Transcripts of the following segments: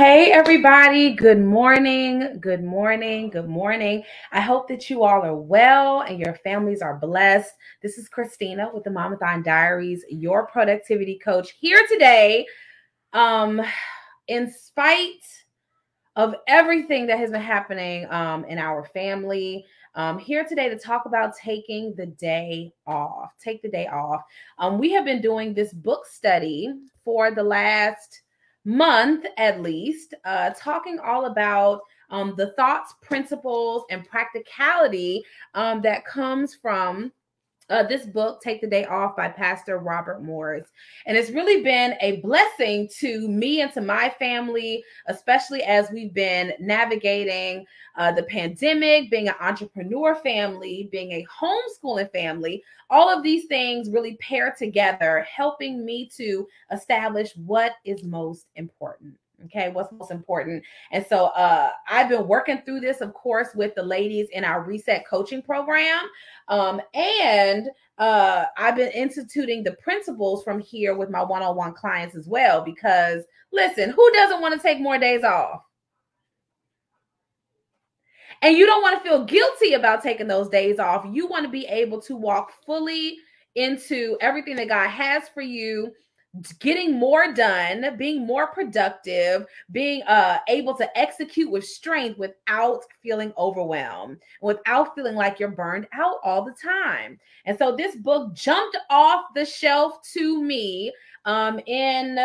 Hey, everybody. Good morning. Good morning. Good morning. I hope that you all are well and your families are blessed. This is Christina with the Momathon Diaries, your productivity coach here today. Um, in spite of everything that has been happening um, in our family, um, here today to talk about taking the day off. Take the day off. Um, we have been doing this book study for the last month at least, uh, talking all about um, the thoughts, principles, and practicality um, that comes from uh, this book, Take the Day Off by Pastor Robert Morris. And it's really been a blessing to me and to my family, especially as we've been navigating uh, the pandemic, being an entrepreneur family, being a homeschooling family. All of these things really pair together, helping me to establish what is most important okay what's most important. And so uh i've been working through this of course with the ladies in our reset coaching program um and uh i've been instituting the principles from here with my one-on-one clients as well because listen who doesn't want to take more days off? And you don't want to feel guilty about taking those days off. You want to be able to walk fully into everything that god has for you getting more done, being more productive, being uh, able to execute with strength without feeling overwhelmed, without feeling like you're burned out all the time. And so this book jumped off the shelf to me um, in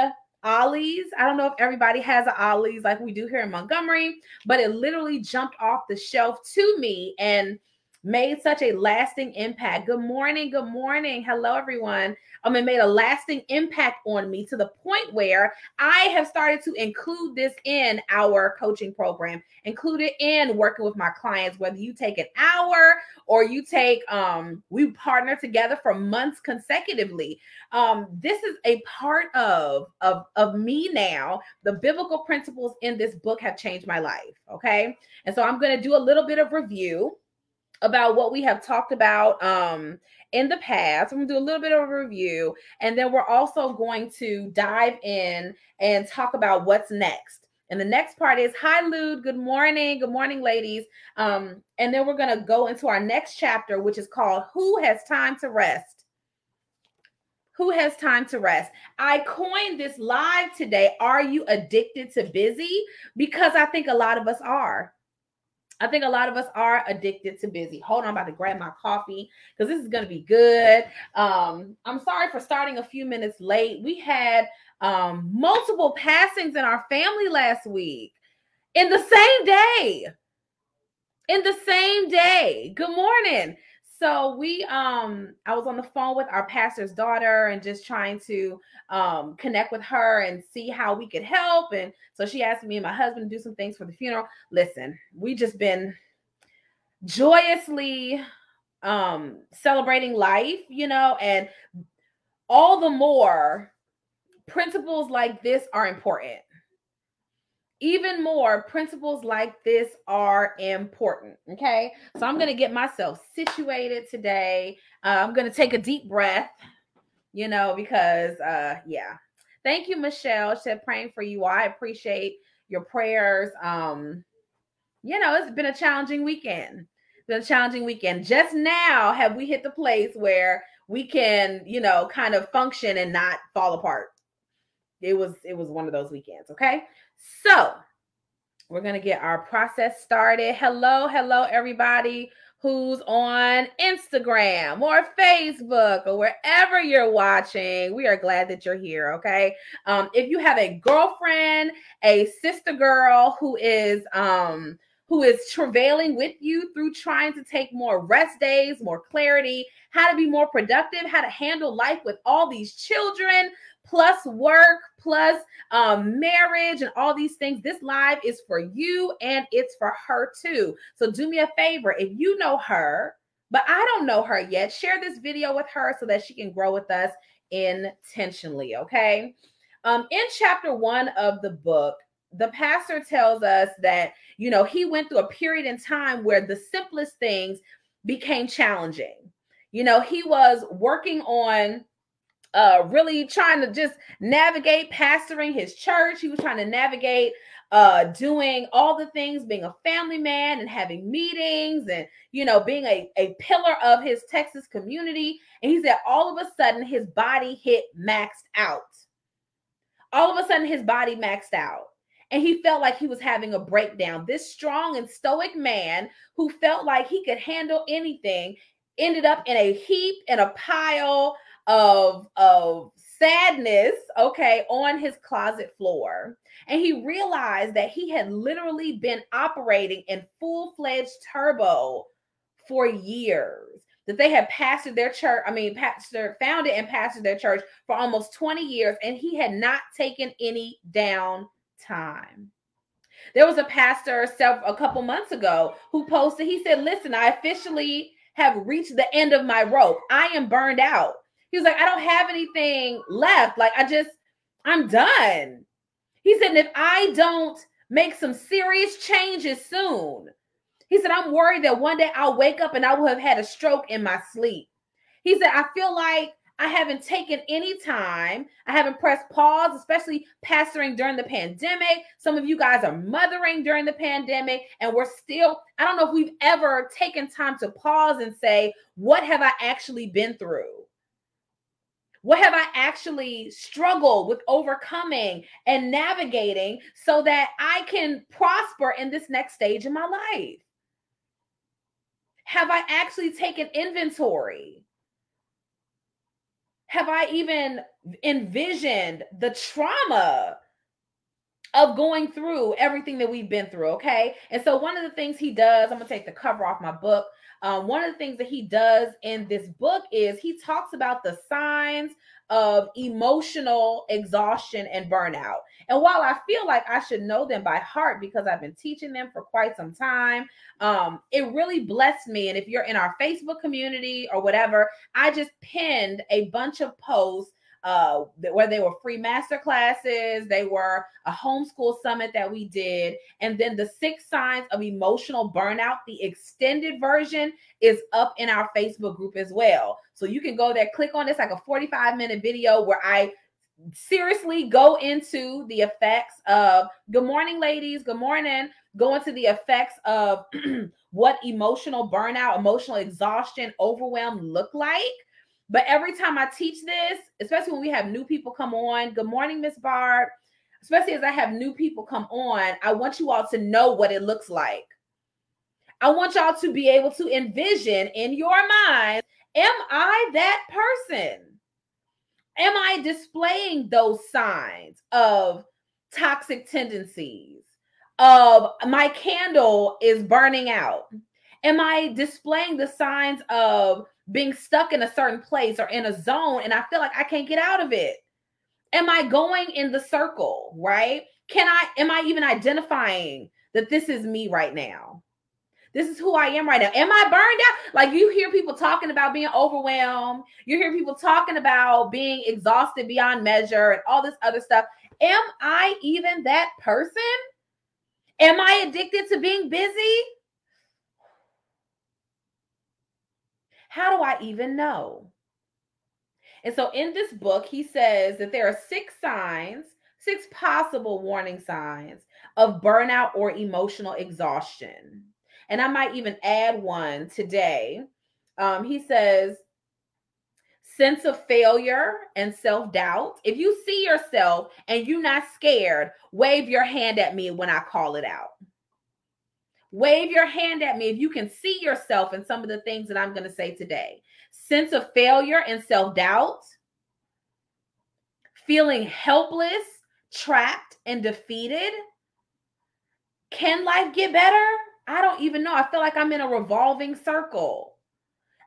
Ollie's. I don't know if everybody has an Ollie's like we do here in Montgomery, but it literally jumped off the shelf to me and made such a lasting impact. Good morning. Good morning. Hello, everyone. Um, it made a lasting impact on me to the point where I have started to include this in our coaching program, include it in working with my clients, whether you take an hour or you take, um, we partner together for months consecutively. Um, this is a part of, of, of me now. The biblical principles in this book have changed my life. Okay. And so I'm going to do a little bit of review about what we have talked about um, in the past. I'm gonna do a little bit of a review, and then we're also going to dive in and talk about what's next. And the next part is Hi, Lude. Good morning. Good morning, ladies. Um, and then we're going to go into our next chapter, which is called Who Has Time to Rest? Who has time to rest? I coined this live today. Are you addicted to busy? Because I think a lot of us are. I think a lot of us are addicted to busy. Hold on, I'm about to grab my coffee because this is going to be good. Um, I'm sorry for starting a few minutes late. We had um, multiple passings in our family last week in the same day. In the same day. Good morning. So we um I was on the phone with our pastor's daughter and just trying to um connect with her and see how we could help and so she asked me and my husband to do some things for the funeral. Listen, we just been joyously um celebrating life, you know, and all the more principles like this are important even more principles like this are important okay? So i'm going to get myself situated today. Uh, i'm going to take a deep breath you know because uh yeah. Thank you michelle. She said praying for you. I appreciate your prayers. Um you know it's been a challenging weekend. It's been a challenging weekend. Just now have we hit the place where we can you know kind of function and not fall apart? It was it was one of those weekends okay so we're going to get our process started. Hello, hello, everybody who's on Instagram or Facebook or wherever you're watching. We are glad that you're here. Okay. Um, if you have a girlfriend, a sister girl who is, um, who is travailing with you through trying to take more rest days, more clarity, how to be more productive, how to handle life with all these children, plus work, plus um, marriage, and all these things. This live is for you and it's for her too. So do me a favor if you know her, but I don't know her yet, share this video with her so that she can grow with us intentionally. Okay. Um, in chapter one of the book, the pastor tells us that, you know, he went through a period in time where the simplest things became challenging. You know, he was working on uh, really trying to just navigate pastoring his church. He was trying to navigate uh, doing all the things, being a family man and having meetings and, you know, being a, a pillar of his Texas community. And he said all of a sudden his body hit maxed out. All of a sudden his body maxed out. And he felt like he was having a breakdown. This strong and stoic man who felt like he could handle anything ended up in a heap, in a pile of, of sadness, okay, on his closet floor. And he realized that he had literally been operating in full fledged turbo for years. That they had pastored their church, I mean, pastor founded and pastored their church for almost 20 years, and he had not taken any down time. There was a pastor several, a couple months ago who posted, he said, Listen, I officially have reached the end of my rope. I am burned out. He was like, I don't have anything left. Like, I just, I'm done. He said, if I don't make some serious changes soon, he said, I'm worried that one day I'll wake up and I will have had a stroke in my sleep. He said, I feel like I haven't taken any time. I haven't pressed pause, especially pastoring during the pandemic. Some of you guys are mothering during the pandemic, and we're still, I don't know if we've ever taken time to pause and say, What have I actually been through? What have I actually struggled with overcoming and navigating so that I can prosper in this next stage of my life? Have I actually taken inventory? Have I even envisioned the trauma of going through everything that we've been through? Okay. And so, one of the things he does, I'm going to take the cover off my book. Um, one of the things that he does in this book is he talks about the signs of emotional exhaustion and burnout. And while I feel like I should know them by heart because I've been teaching them for quite some time, um, it really blessed me. And if you're in our Facebook community or whatever, I just pinned a bunch of posts uh, where they were free master classes, they were a homeschool summit that we did, and then the six signs of emotional burnout, the extended version is up in our Facebook group as well. So you can go there, click on this like a 45 minute video where I seriously go into the effects of good morning, ladies, good morning. Go into the effects of what emotional burnout, emotional exhaustion, overwhelm look like but every time I teach this, especially when we have new people come on, good morning, Miss Barb. Especially as I have new people come on, I want you all to know what it looks like. I want y'all to be able to envision in your mind Am I that person? Am I displaying those signs of toxic tendencies? Of my candle is burning out? Am I displaying the signs of being stuck in a certain place or in a zone and I feel like I can't get out of it? Am I going in the circle, right? Can I, am I even identifying that this is me right now? This is who I am right now. Am I burned out? Like you hear people talking about being overwhelmed. You hear people talking about being exhausted beyond measure and all this other stuff. Am I even that person? Am I addicted to being busy? How do I even know? And so in this book, he says that there are six signs, six possible warning signs of burnout or emotional exhaustion. And I might even add one today. Um, he says, sense of failure and self doubt. If you see yourself and you're not scared, wave your hand at me when I call it out. Wave your hand at me if you can see yourself in some of the things that I'm going to say today. Sense of failure and self doubt, feeling helpless, trapped, and defeated. Can life get better? I don't even know. I feel like I'm in a revolving circle.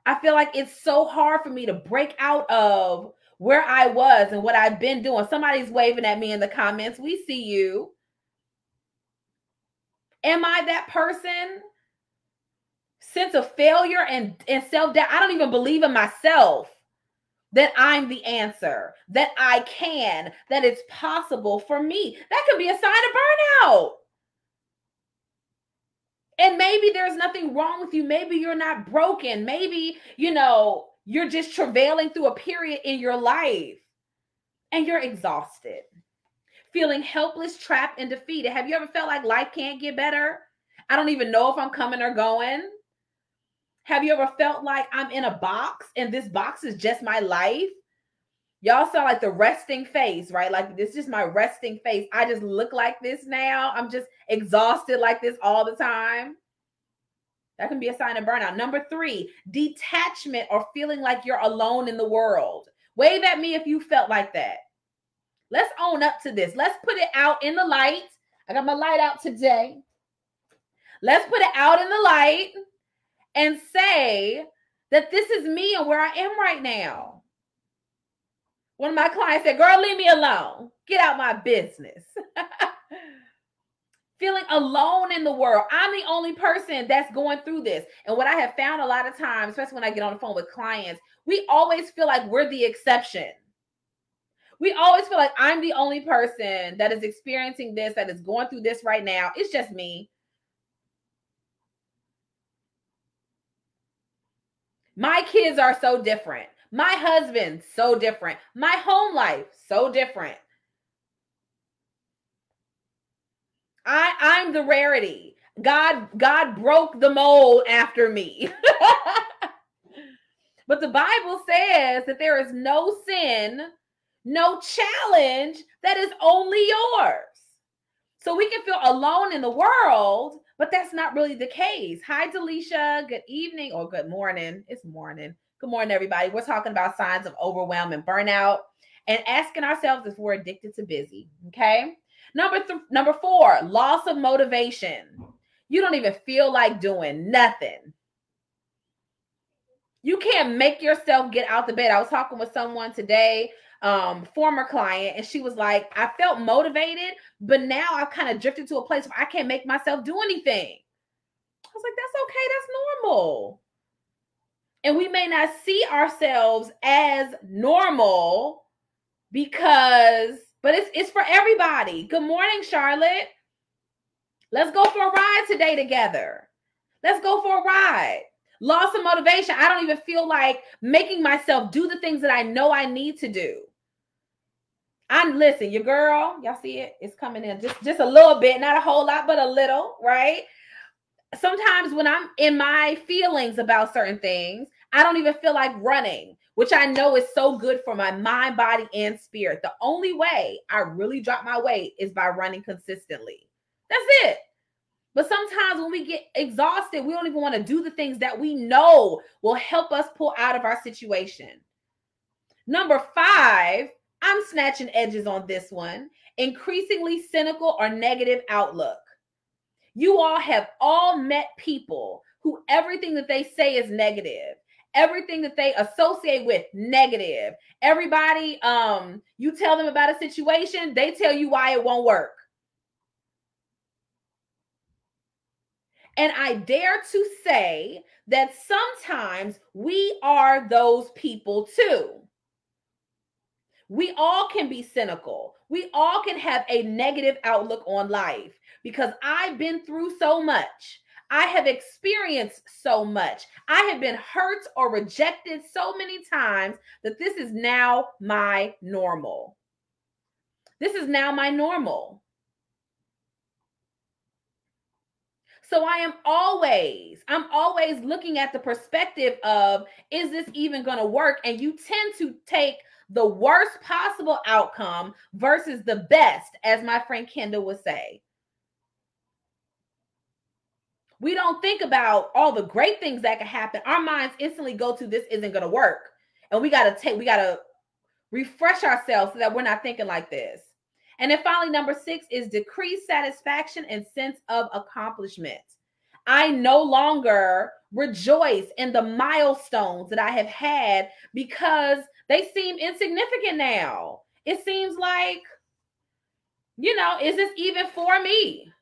I feel like it's so hard for me to break out of where I was and what I've been doing. Somebody's waving at me in the comments. We see you. Am I that person? Sense of failure and, and self doubt. I don't even believe in myself that I'm the answer, that I can, that it's possible for me. That could be a sign of burnout. And maybe there's nothing wrong with you. Maybe you're not broken. Maybe, you know, you're just travailing through a period in your life and you're exhausted feeling helpless, trapped, and defeated. Have you ever felt like life can't get better? I don't even know if I'm coming or going. Have you ever felt like I'm in a box and this box is just my life? Y'all saw like the resting face, right? Like this is my resting face. I just look like this now. I'm just exhausted like this all the time. That can be a sign of burnout. Number three, detachment or feeling like you're alone in the world. Wave at me if you felt like that. Let's own up to this. Let's put it out in the light. I got my light out today. Let's put it out in the light and say that this is me and where I am right now. One of my clients said, Girl, leave me alone. Get out my business. feeling alone in the world. I'm the only person that's going through this. And what I have found a lot of times, especially when I get on the phone with clients, we always feel like we're the exception. We always feel like I'm the only person that is experiencing this, that is going through this right now. It's just me. My kids are so different. My husband, so different. My home life, so different. I I'm the rarity. God God broke the mold after me. but the Bible says that there is no sin, no challenge that is only yours. So we can feel alone in the world, but that's not really the case. Hi, Delisha. Good evening or good morning. It's morning. Good morning, everybody. We're talking about signs of overwhelm and burnout and asking ourselves if we're addicted to busy. Okay. Number th- number four, loss of motivation. You don't even feel like doing nothing. You can't make yourself get out the bed. I was talking with someone today, um, former client, and she was like, I felt motivated, but now I've kind of drifted to a place where I can't make myself do anything. I was like, that's okay, that's normal. And we may not see ourselves as normal because but it's it's for everybody. Good morning, Charlotte. Let's go for a ride today together. Let's go for a ride. Loss of motivation. I don't even feel like making myself do the things that I know I need to do. I'm listen, your girl, y'all see it? It's coming in just just a little bit, not a whole lot, but a little, right? Sometimes when I'm in my feelings about certain things, I don't even feel like running which I know is so good for my mind, body, and spirit. The only way I really drop my weight is by running consistently. That's it. But sometimes when we get exhausted, we don't even want to do the things that we know will help us pull out of our situation. Number five, I'm snatching edges on this one increasingly cynical or negative outlook. You all have all met people who everything that they say is negative everything that they associate with negative. Everybody, um, you tell them about a situation, they tell you why it won't work. And I dare to say that sometimes we are those people too. We all can be cynical. We all can have a negative outlook on life because I've been through so much. I have experienced so much. I have been hurt or rejected so many times that this is now my normal. This is now my normal. So I am always, I'm always looking at the perspective of, is this even going to work? And you tend to take the worst possible outcome versus the best, as my friend Kendall would say we don't think about all the great things that could happen. Our minds instantly go to this isn't going to work. And we got to take, we got to refresh ourselves so that we're not thinking like this. And then finally, number six is decreased satisfaction and sense of accomplishment. I no longer rejoice in the milestones that I have had because they seem insignificant now. It seems like, you know, is this even for me?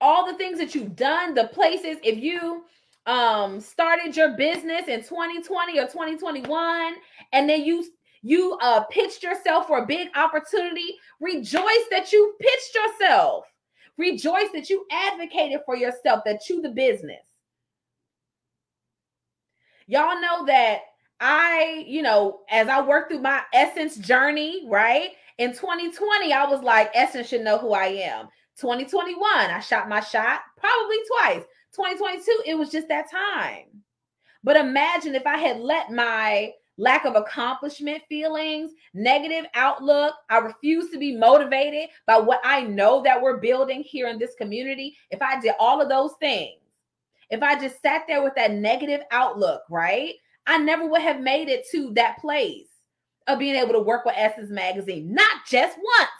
all the things that you've done, the places, if you um started your business in 2020 or 2021 and then you you uh pitched yourself for a big opportunity, rejoice that you pitched yourself. Rejoice that you advocated for yourself, that you the business. Y'all know that I, you know, as I work through my essence journey, right? In 2020, I was like, Essence should know who I am. 2021, I shot my shot probably twice. 2022, it was just that time. But imagine if I had let my lack of accomplishment feelings, negative outlook, I refuse to be motivated by what I know that we're building here in this community. If I did all of those things, if I just sat there with that negative outlook, right? I never would have made it to that place of being able to work with Essence Magazine, not just once.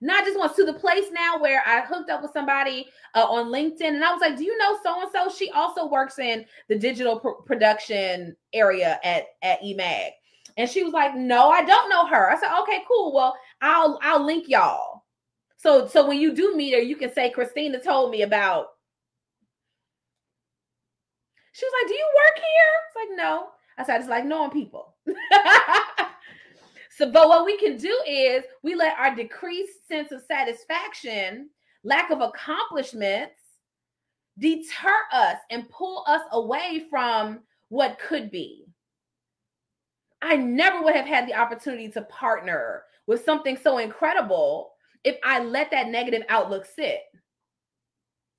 Not just once to the place now where I hooked up with somebody uh, on LinkedIn and I was like, Do you know so and so? She also works in the digital pr- production area at, at EMAG. And she was like, No, I don't know her. I said, Okay, cool. Well, I'll I'll link y'all. So so when you do meet her, you can say Christina told me about. She was like, Do you work here? It's like, no. I said, I just like knowing people. so, but what we can do is we let our decreased sense of satisfaction, lack of accomplishments, deter us and pull us away from what could be. I never would have had the opportunity to partner with something so incredible if I let that negative outlook sit.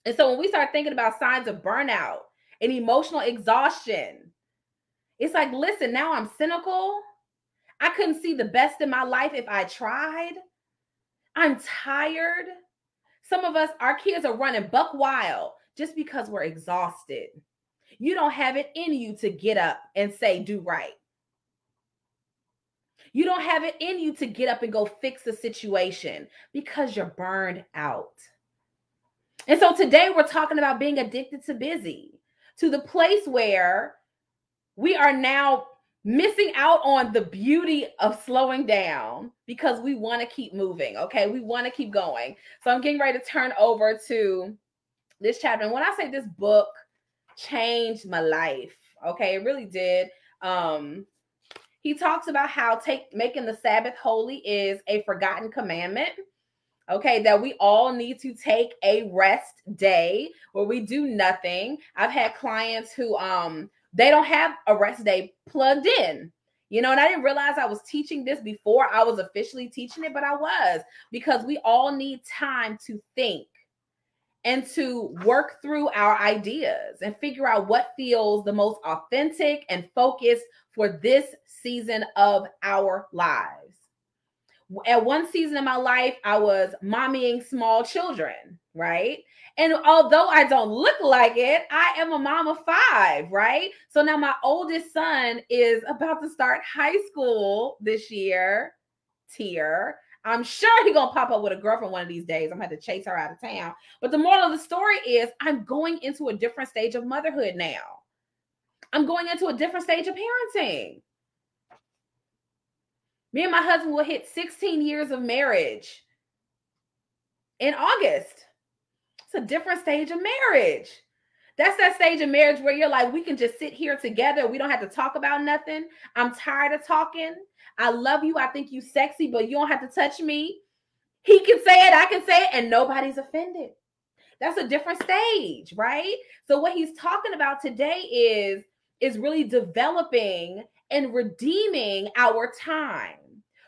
And so when we start thinking about signs of burnout and emotional exhaustion, it's like, listen, now I'm cynical. I couldn't see the best in my life if I tried. I'm tired. Some of us, our kids are running buck wild just because we're exhausted. You don't have it in you to get up and say, do right. You don't have it in you to get up and go fix the situation because you're burned out. And so today we're talking about being addicted to busy, to the place where we are now missing out on the beauty of slowing down because we want to keep moving. Okay. We want to keep going. So I'm getting ready to turn over to this chapter. And when I say this book changed my life, okay, it really did. Um, he talks about how take making the Sabbath holy is a forgotten commandment. Okay, that we all need to take a rest day where we do nothing. I've had clients who um they don't have a rest day plugged in. You know, and I didn't realize I was teaching this before I was officially teaching it, but I was because we all need time to think and to work through our ideas and figure out what feels the most authentic and focused for this season of our lives. At one season of my life, I was mommying small children, right? And although I don't look like it, I am a mom of five, right? So now my oldest son is about to start high school this year, tier. I'm sure he's gonna pop up with a girlfriend one of these days. I'm gonna have to chase her out of town. But the moral of the story is I'm going into a different stage of motherhood now. I'm going into a different stage of parenting. Me and my husband will hit 16 years of marriage in August. It's a different stage of marriage. That's that stage of marriage where you're like, we can just sit here together. We don't have to talk about nothing. I'm tired of talking. I love you. I think you sexy, but you don't have to touch me. He can say it, I can say it, and nobody's offended. That's a different stage, right? So what he's talking about today is is really developing and redeeming our time.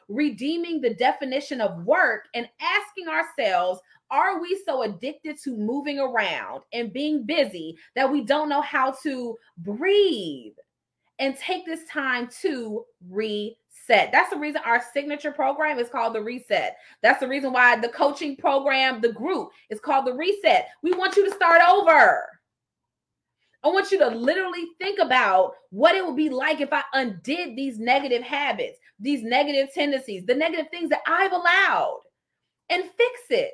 Redeeming the definition of work and asking ourselves, are we so addicted to moving around and being busy that we don't know how to breathe and take this time to reset? That's the reason our signature program is called the reset. That's the reason why the coaching program, the group, is called the reset. We want you to start over. I want you to literally think about what it would be like if I undid these negative habits, these negative tendencies, the negative things that I've allowed, and fix it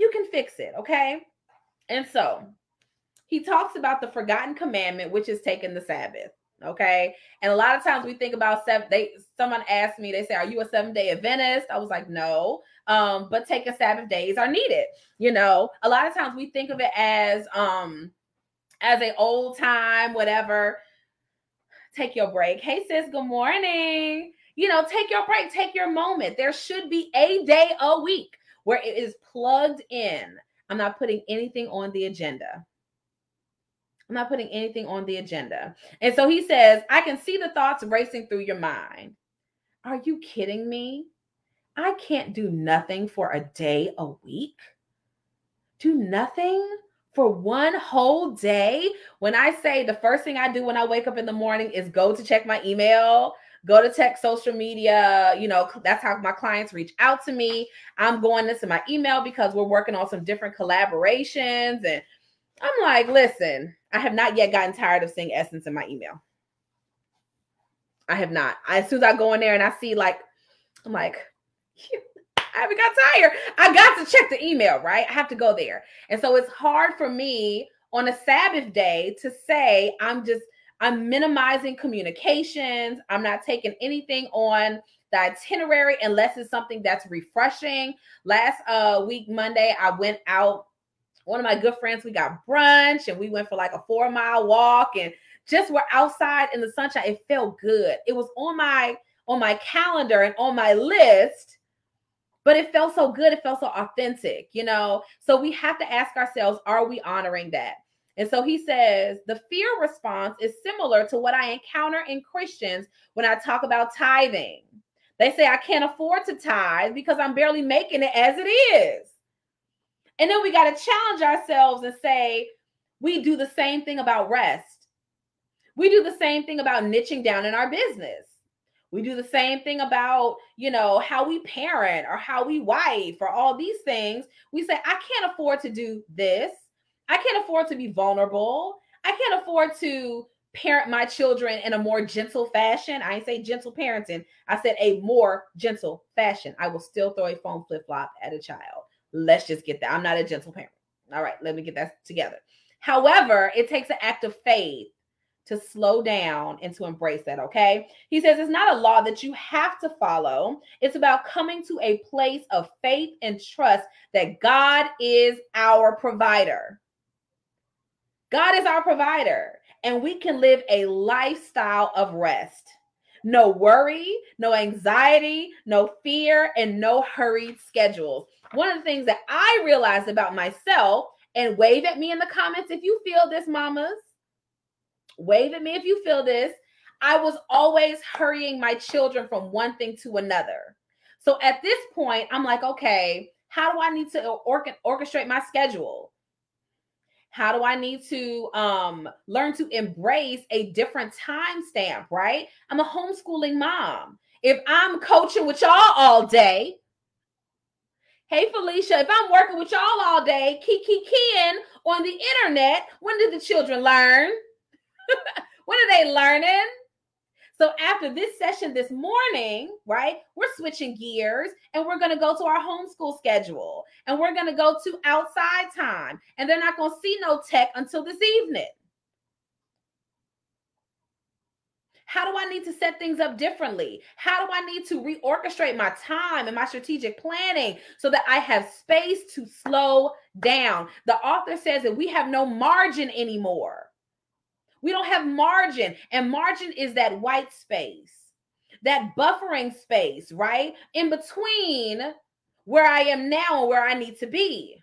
you can fix it. Okay. And so he talks about the forgotten commandment, which is taking the Sabbath. Okay. And a lot of times we think about seven. They someone asked me, they say, Are you a seven day Adventist? I was like, No. Um, but taking Sabbath days are needed. You know, a lot of times we think of it as um as a old time, whatever. Take your break. Hey sis, good morning. You know, take your break, take your moment. There should be a day a week where it is plugged in. I'm not putting anything on the agenda. I'm not putting anything on the agenda. And so he says, I can see the thoughts racing through your mind. Are you kidding me? I can't do nothing for a day a week. Do nothing for one whole day. When I say the first thing I do when I wake up in the morning is go to check my email, go to tech social media. You know, that's how my clients reach out to me. I'm going this in my email because we're working on some different collaborations. And I'm like, listen, I have not yet gotten tired of seeing Essence in my email. I have not. As soon as I go in there and I see like, I'm like, I haven't got tired. I got to check the email, right? I have to go there. And so it's hard for me on a Sabbath day to say I'm just I'm minimizing communications. I'm not taking anything on the itinerary unless it's something that's refreshing. Last uh week Monday I went out one of my good friends we got brunch and we went for like a 4 mile walk and just were outside in the sunshine. It felt good. It was on my on my calendar and on my list but it felt so good. It felt so authentic, you know? So we have to ask ourselves, are we honoring that? And so he says the fear response is similar to what I encounter in Christians when I talk about tithing. They say, I can't afford to tithe because I'm barely making it as it is. And then we got to challenge ourselves and say, we do the same thing about rest. We do the same thing about niching down in our business. We do the same thing about, you know, how we parent or how we wife or all these things. We say, I can't afford to do this. I can't afford to be vulnerable. I can't afford to parent my children in a more gentle fashion. I ain't say gentle parenting. I said a more gentle fashion. I will still throw a phone flip flop at a child. Let's just get that. I'm not a gentle parent. All right, let me get that together. However, it takes an act of faith to slow down and to embrace that, okay? He says it's not a law that you have to follow. It's about coming to a place of faith and trust that God is our provider. God is our provider, and we can live a lifestyle of rest. No worry, no anxiety, no fear, and no hurried schedules. One of the things that I realized about myself, and wave at me in the comments if you feel this, mamas wave at me if you feel this. I was always hurrying my children from one thing to another. So at this point, I'm like, okay, how do I need to or- orchestrate my schedule? How do I need to um, learn to embrace a different time stamp, right? I'm a homeschooling mom. If I'm coaching with y'all all day, hey Felicia, if I'm working with y'all all day, kiki keying on the internet, when did the children learn? what are they learning? So after this session this morning, right, we're switching gears and we're going to go to our homeschool schedule and we're going to go to outside time and they're not going to see no tech until this evening. How do I need to set things up differently? How do I need to reorchestrate my time and my strategic planning so that I have space to slow down? The author says that we have no margin anymore. We don't have margin. And margin is that white space, that buffering space, right? In between where I am now and where I need to be.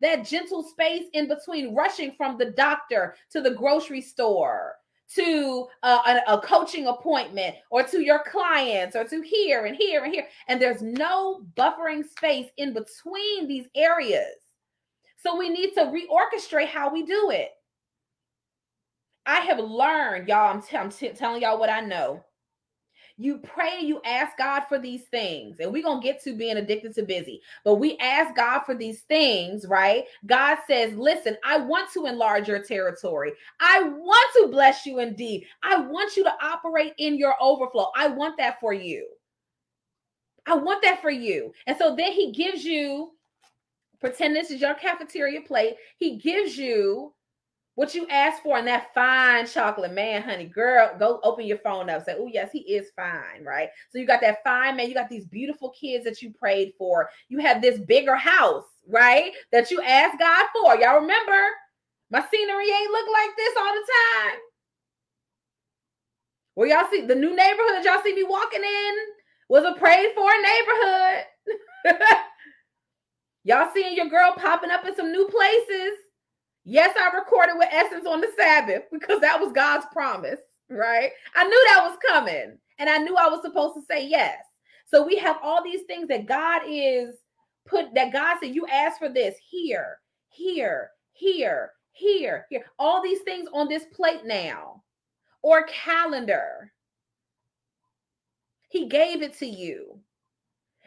That gentle space in between rushing from the doctor to the grocery store to uh, a, a, coaching appointment or to your clients or to here and here and here. And there's no buffering space in between these areas. So we need to reorchestrate how we do it. I have learned, y'all. I'm, t- I'm t- telling y'all what I know. You pray, you ask God for these things, and we're gonna get to being addicted to busy, but we ask God for these things, right? God says, Listen, I want to enlarge your territory, I want to bless you indeed, I want you to operate in your overflow. I want that for you. I want that for you. And so then He gives you, pretend this is your cafeteria plate, He gives you what you asked for in that fine chocolate man, honey, girl, go open your phone up. Say, oh, yes, he is fine, right? So you got that fine man. You got these beautiful kids that you prayed for. You have this bigger house, right? That you asked God for. Y'all remember? My scenery ain't look like this all the time. Well, y'all see the new neighborhood y'all see me walking in was a prayed for neighborhood. y'all seeing your girl popping up in some new places Yes, I recorded with Essence on the Sabbath because that was God's promise. right? I knew that was coming and I knew I was supposed to say yes. So we have all these things that God is put that God said you asked for this here, here, here, here, here. All these things on this plate now or calendar. He gave it to you.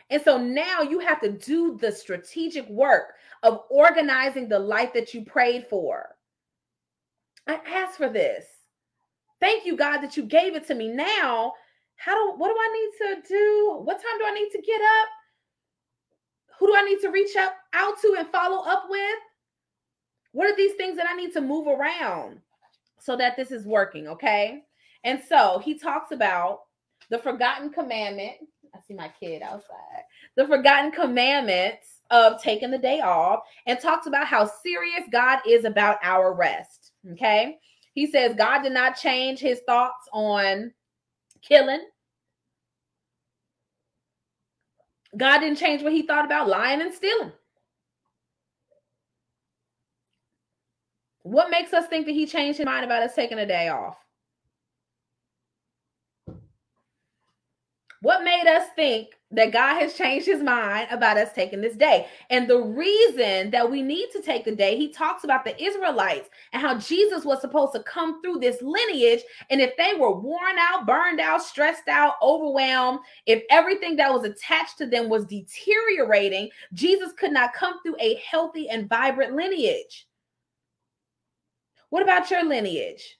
And so now you have to do the strategic work of organizing the life that you prayed for. I asked for this. Thank you, God, that you gave it to me. Now, how do what do I need to do? What time do I need to get up? Who do I need to reach out, out to and follow up with? What are these things that I need to move around so that this is working? Okay. And so he talks about the forgotten commandment. I see my kid outside. The forgotten commandments of taking the day off and talks about how serious God is about our rest. Okay. He says God did not change his thoughts on killing. God didn't change what he thought about lying and stealing. What makes us think that he changed his mind about us taking a day off? What made us think that God has changed his mind about us taking this day? And the reason that we need to take the day, he talks about the Israelites and how Jesus was supposed to come through this lineage. And if they were worn out, burned out, stressed out, overwhelmed, if everything that was attached to them was deteriorating, Jesus could not come through a healthy and vibrant lineage. What about your lineage?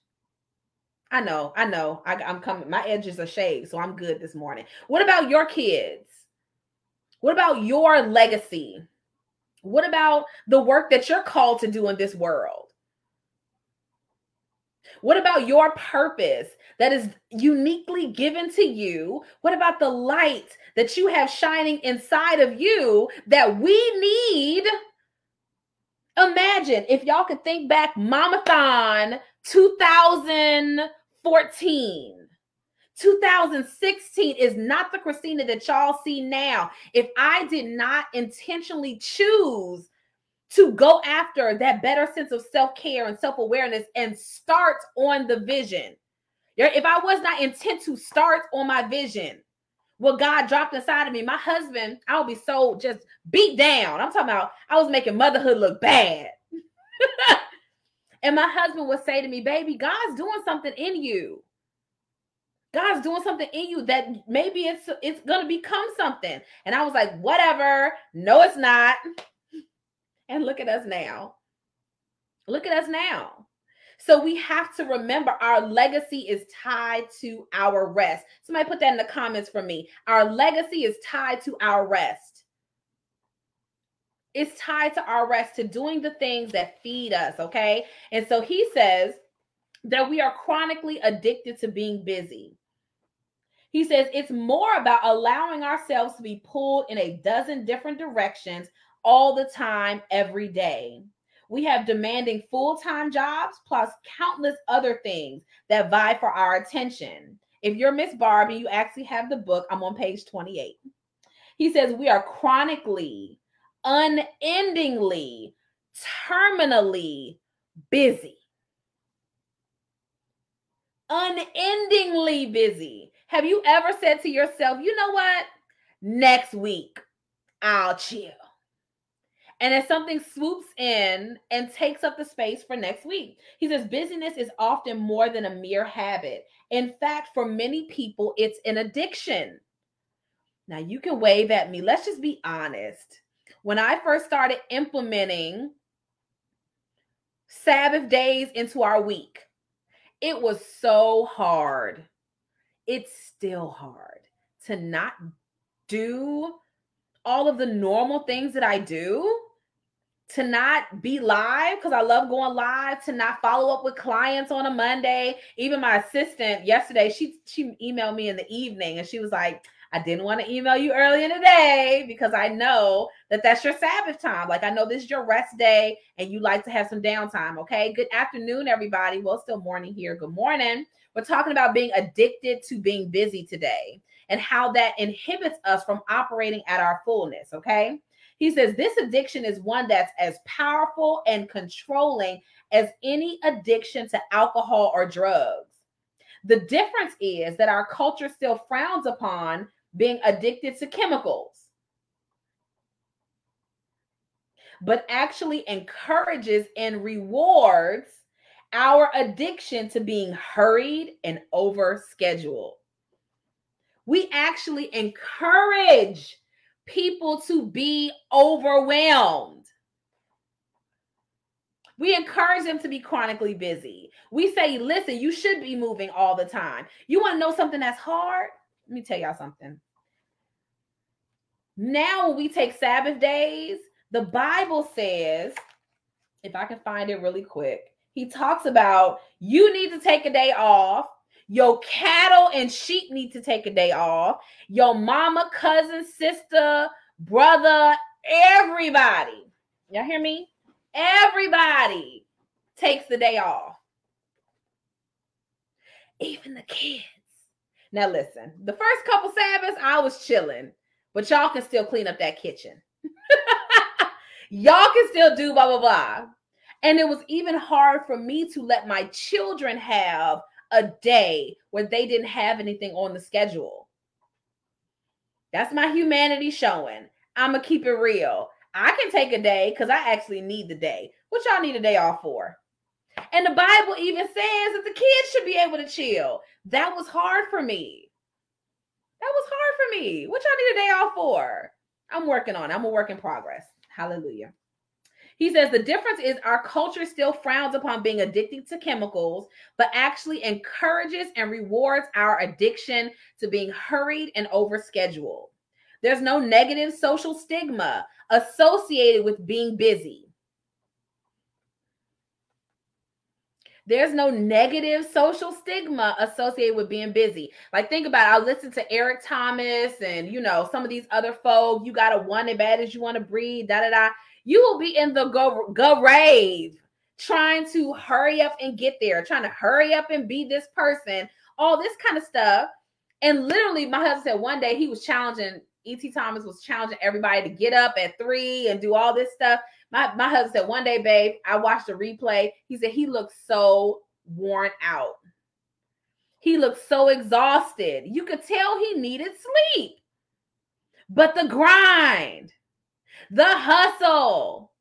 I know, I know. I, am coming. My edges are shaved, so I'm good this morning. What about your kids? What about your legacy? What about the work that you're called to do in this world? What about your purpose that is uniquely given to you? What about the light that you have shining inside of you that we need? Imagine if y'all could think back, Momathon 2014. 2016 is not the Christina that y'all see now. If I did not intentionally choose to go after that better sense of self care and self awareness and start on the vision, if I was not intent to start on my vision, what God dropped inside of me, my husband, I would be so just beat down. I'm talking about I was making motherhood look bad. and my husband would say to me, baby, God's doing something in you. God's doing something in you that maybe it's it's gonna become something. And I was like, whatever. No, it's not. And look at us now. Look at us now. So we have to remember our legacy is tied to our rest. Somebody put that in the comments for me. Our legacy is tied to our rest. It's tied to our rest, to doing the things that feed us. Okay. And so he says that we are chronically addicted to being busy. He says it's more about allowing ourselves to be pulled in a dozen different directions all the time, every day. We have demanding full time jobs plus countless other things that vie for our attention. If you're Miss Barbie, you actually have the book. I'm on page 28. He says, We are chronically, unendingly, terminally busy. Unendingly busy. Have you ever said to yourself, you know what? Next week, I'll chill and as something swoops in and takes up the space for next week. He says busyness is often more than a mere habit. In fact, for many people, it's an addiction. Now, you can wave at me. Let's just be honest. When I first started implementing Sabbath days into our week, it was so hard. It's still hard to not do all of the normal things that I do to not be live because I love going live, to not follow up with clients on a Monday. Even my assistant yesterday, she she emailed me in the evening and she was like, I didn't want to email you early in the day because I know that that's your Sabbath time. Like I know this is your rest day and you like to have some downtime. Okay. Good afternoon, everybody. Well, still morning here. Good morning. We're talking about being addicted to being busy today and how that inhibits us from operating at our fullness. Okay. He says this addiction is one that's as powerful and controlling as any addiction to alcohol or drugs. The difference is that our culture still frowns upon being addicted to chemicals, but actually encourages and rewards our addiction to being hurried and over scheduled. We actually encourage people to be overwhelmed. We encourage them to be chronically busy. We say, listen, you should be moving all the time. You want to know something that's hard? Let me tell y'all something. Now, when we take Sabbath days, the Bible says, if I can find it really quick, he talks about you need to take a day off. Your cattle and sheep need to take a day off. Your mama, cousin, sister, brother, everybody. Y'all hear me? Everybody takes the day off. Even the kids. Now listen, the first couple Sabbaths, I was chilling, but y'all can still clean up that kitchen. y'all can still do blah blah blah. And it was even hard for me to let my children have a day where they didn't have anything on the schedule. That's my humanity showing. I'm going to keep it real. I can take a day because I actually need the day. What y'all need a day off for? And the Bible even says that the kids should be able to chill. That was hard for me. That was hard for me. What y'all need a day off for? I'm working on it. I'm a work in progress. Hallelujah. He says the difference is our culture still frowns upon being addicted to chemicals, but actually encourages and rewards our addiction to being hurried and overscheduled. There's no negative social stigma associated with being busy. There's no negative social stigma associated with being busy. Like, think about it. I listen to Eric Thomas and, you know, some of these other folk. You got to want it bad as you want to breathe, da da da you will be in the go, go rave trying to hurry up and get there, trying to hurry up and be this person, all this kind of stuff. And literally, my husband said one day he was challenging E.T. Thomas was challenging everybody to get up at three and do all this stuff. My, my husband said one day, babe, I watched a replay. He said he looked so worn out. He looked so exhausted. You could tell he needed sleep. But the grind, the hustle.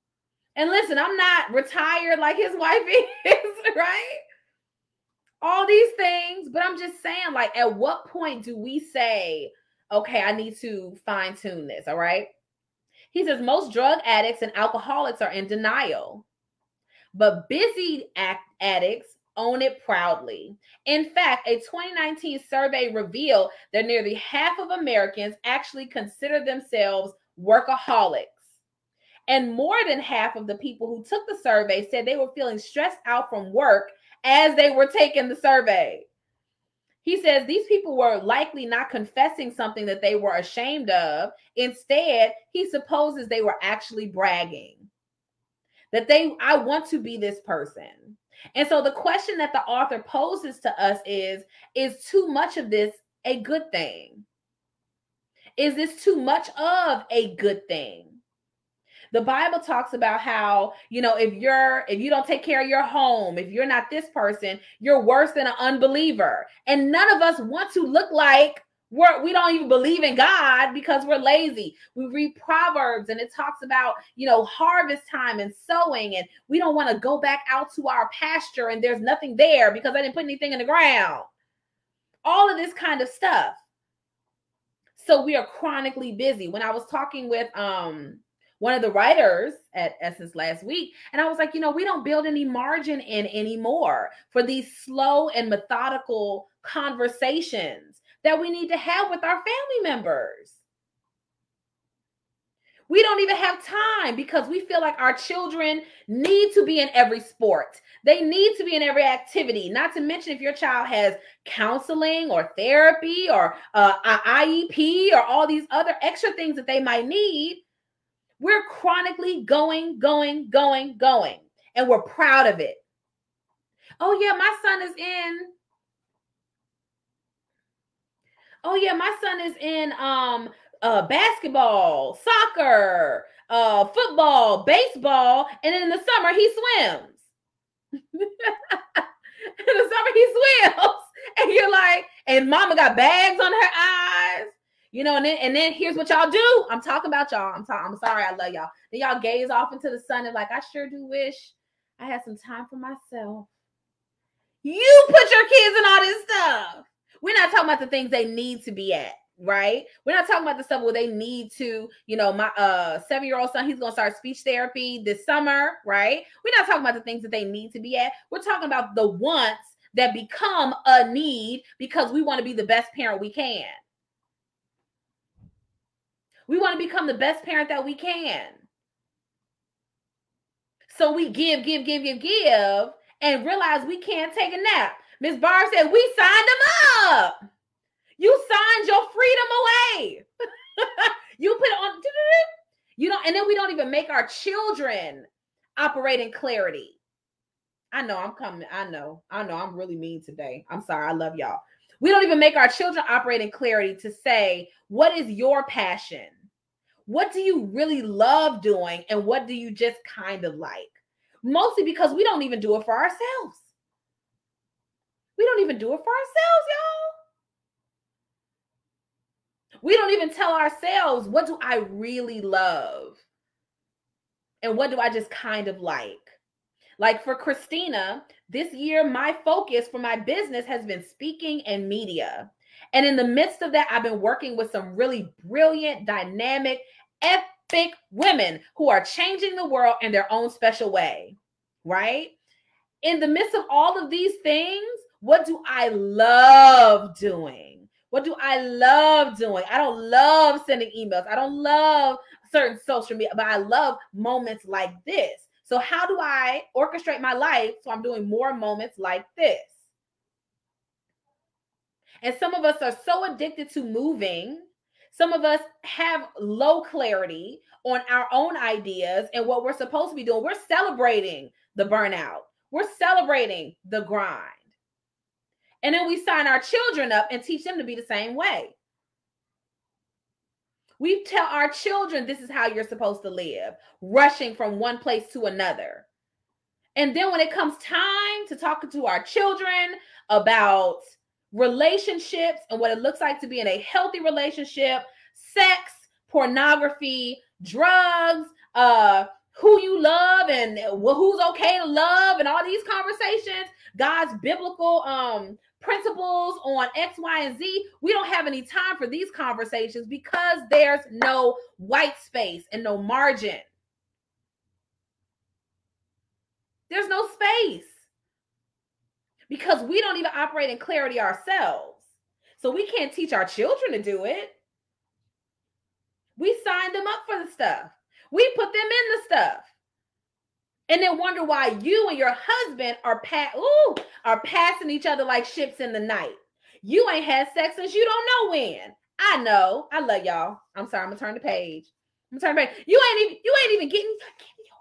And listen, I'm not retired like his wife is, right? All these things, but I'm just saying, like, at what point do we say, okay, I need to fine tune this? All right. He says most drug addicts and alcoholics are in denial, but busy addicts own it proudly. In fact, a 2019 survey revealed that nearly half of Americans actually consider themselves workaholics. And more than half of the people who took the survey said they were feeling stressed out from work as they were taking the survey. He says these people were likely not confessing something that they were ashamed of. Instead, he supposes they were actually bragging that they, I want to be this person. And so the question that the author poses to us is Is too much of this a good thing? Is this too much of a good thing? The bible talks about how you know if you're if you don't take care of your home if you're not this person you're worse than an unbeliever and none of us want to look like we're, we don't even believe in God because we're lazy. We read Proverbs and it talks about, you know, harvest time and sowing, and we don't want to go back out to our pasture and there's nothing there because I didn't put anything in the ground. All of this kind of stuff. So we are chronically busy. When I was talking with um one of the writers at Essence last week. And I was like, you know, we don't build any margin in anymore for these slow and methodical conversations that we need to have with our family members. We don't even have time because we feel like our children need to be in every sport. They need to be in every activity. Not to mention if your child has counseling or therapy or uh, IEP or all these other extra things that they might need we're chronically going, going, going, going, and we're proud of it. Oh, yeah, my son is in. Oh, yeah, my son is in um uh basketball, soccer, uh football, baseball, and in the summer he swims. in the summer he swims and you're like, and mama got bags on her eyes. You know, and then and then here's what y'all do. I'm talking about y'all. I'm talking. I'm sorry. I love y'all. Then y'all gaze off into the sun and like, I sure do wish I had some time for myself. You put your kids in all this stuff. We're not talking about the things they need to be at right? We're not talking about the stuff where they need to, you know, my uh seven-year-old son, he's gonna start speech therapy this summer, right? We're not talking about the things that they need to be at. We're talking about the wants that become a need because we want to be the best parent we can. We want to become the best parent that we can. So we give, give, give, give, give, and realize we can't take a nap. Miss Barr said, We signed them up. You signed your freedom away. you put on, you know, and then we don't even make our children operate in clarity. I know I'm coming. I know. I know I'm really mean today. I'm sorry. I love y'all. We don't even make our children operate in clarity to say, what is your passion? What do you really love doing? And what do you just kind of like? Mostly because we don't even do it for ourselves. We don't even do it for ourselves, y'all. We don't even tell ourselves, what do I really love? And what do I just kind of like? Like for Christina, this year, my focus for my business has been speaking and media. And in the midst of that, I've been working with some really brilliant, dynamic, epic women who are changing the world in their own special way, right? In the midst of all of these things, what do I love doing? What do I love doing? I don't love sending emails. I don't love certain social media, but I love moments like this. So, how do I orchestrate my life so I'm doing more moments like this? And some of us are so addicted to moving. Some of us have low clarity on our own ideas and what we're supposed to be doing. We're celebrating the burnout, we're celebrating the grind. And then we sign our children up and teach them to be the same way. We tell our children this is how you're supposed to live, rushing from one place to another. And then when it comes time to talking to our children about relationships and what it looks like to be in a healthy relationship, sex, pornography, drugs, uh, who you love and who's okay to love and all these conversations, God's biblical um principles on X, Y, and Z, we don't have any time for these conversations because there's no white space and no margin. There's no space because we don't even operate in clarity ourselves. So we can't teach our children to do it. We signed them up for the stuff, we put them in the stuff and then wonder why you and your husband are pa- ooh, are passing each other like ships in the night. You ain't had sex since you don't know when. I know. I love y'all. I'm sorry. I'm gonna turn the page. I'm turn the page. You ain't even you ain't even getting.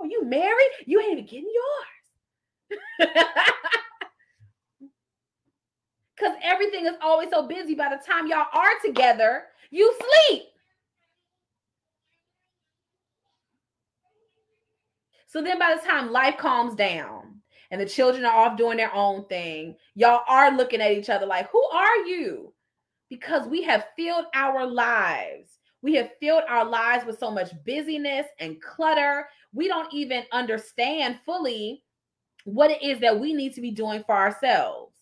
Are you married? You ain't even getting yours. Cause everything is always so busy. By the time y'all are together, you sleep. So then by the time life calms down and the children are off doing their own thing, y'all are looking at each other like, who are you? Because we have filled our lives. We have filled our lives with so much busyness and clutter. We don't even understand fully what it is that we need to be doing for ourselves.